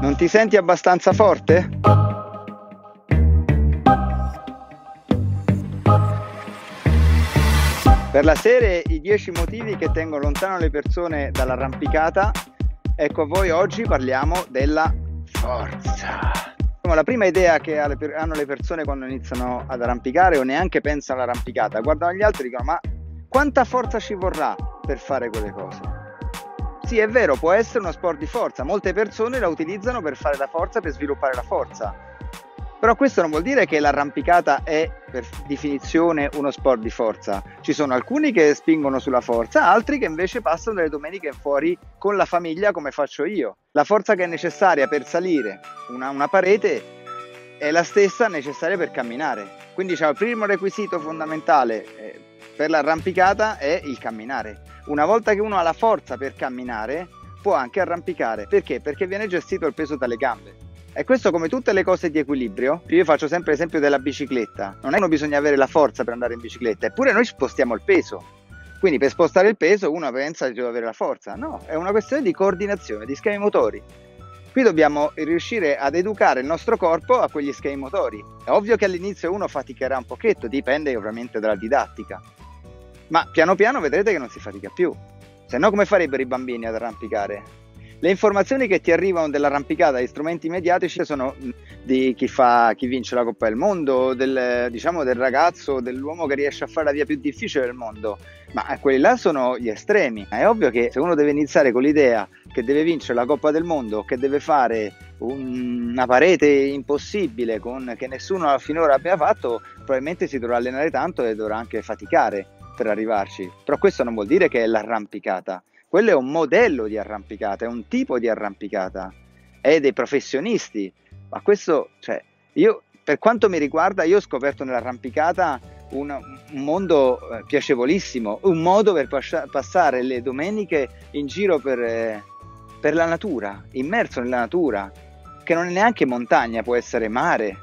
Non ti senti abbastanza forte? Per la serie I 10 motivi che tengono lontano le persone dall'arrampicata, ecco a voi oggi parliamo della forza. La prima idea che hanno le persone quando iniziano ad arrampicare o neanche pensano all'arrampicata, guardano gli altri e dicono ma quanta forza ci vorrà per fare quelle cose? Sì, è vero, può essere uno sport di forza, molte persone la utilizzano per fare la forza, per sviluppare la forza. Però questo non vuol dire che l'arrampicata è per definizione uno sport di forza. Ci sono alcuni che spingono sulla forza, altri che invece passano delle domeniche fuori con la famiglia come faccio io. La forza che è necessaria per salire una, una parete è la stessa necessaria per camminare. Quindi diciamo, il primo requisito fondamentale eh, per l'arrampicata è il camminare. Una volta che uno ha la forza per camminare, può anche arrampicare. Perché? Perché viene gestito il peso dalle gambe. E questo come tutte le cose di equilibrio, io faccio sempre l'esempio della bicicletta. Non è che uno bisogna avere la forza per andare in bicicletta, eppure noi spostiamo il peso. Quindi per spostare il peso uno pensa di dover avere la forza. No, è una questione di coordinazione, di schemi motori. Qui dobbiamo riuscire ad educare il nostro corpo a quegli schemi motori. È ovvio che all'inizio uno faticherà un pochetto, dipende ovviamente dalla didattica ma piano piano vedrete che non si fatica più. Se no come farebbero i bambini ad arrampicare? Le informazioni che ti arrivano dell'arrampicata dagli strumenti mediatici sono di chi, fa, chi vince la Coppa del Mondo, del, diciamo, del ragazzo, dell'uomo che riesce a fare la via più difficile del mondo, ma quelli là sono gli estremi. È ovvio che se uno deve iniziare con l'idea che deve vincere la Coppa del Mondo, che deve fare un, una parete impossibile con, che nessuno finora abbia fatto, probabilmente si dovrà allenare tanto e dovrà anche faticare per arrivarci. Però questo non vuol dire che è l'arrampicata. Quello è un modello di arrampicata, è un tipo di arrampicata, è dei professionisti. Ma questo, cioè, io, per quanto mi riguarda, io ho scoperto nell'arrampicata un, un mondo eh, piacevolissimo, un modo per pas- passare le domeniche in giro per, eh, per la natura, immerso nella natura, che non è neanche montagna, può essere mare,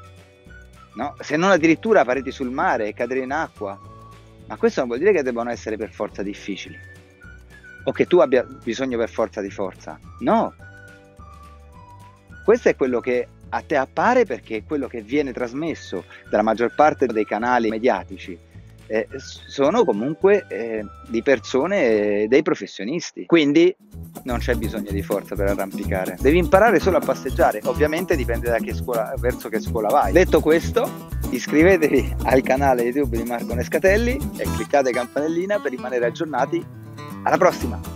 no? se non addirittura pareti sul mare, cadere in acqua. Ma questo non vuol dire che debbano essere per forza difficili o che tu abbia bisogno per forza di forza. No. Questo è quello che a te appare perché è quello che viene trasmesso dalla maggior parte dei canali mediatici. Eh, sono comunque eh, di persone, eh, dei professionisti. Quindi non c'è bisogno di forza per arrampicare. Devi imparare solo a passeggiare. Ovviamente dipende da che scuola, verso che scuola vai. Detto questo, iscrivetevi al canale YouTube di Marco Nescatelli e cliccate campanellina per rimanere aggiornati. Alla prossima!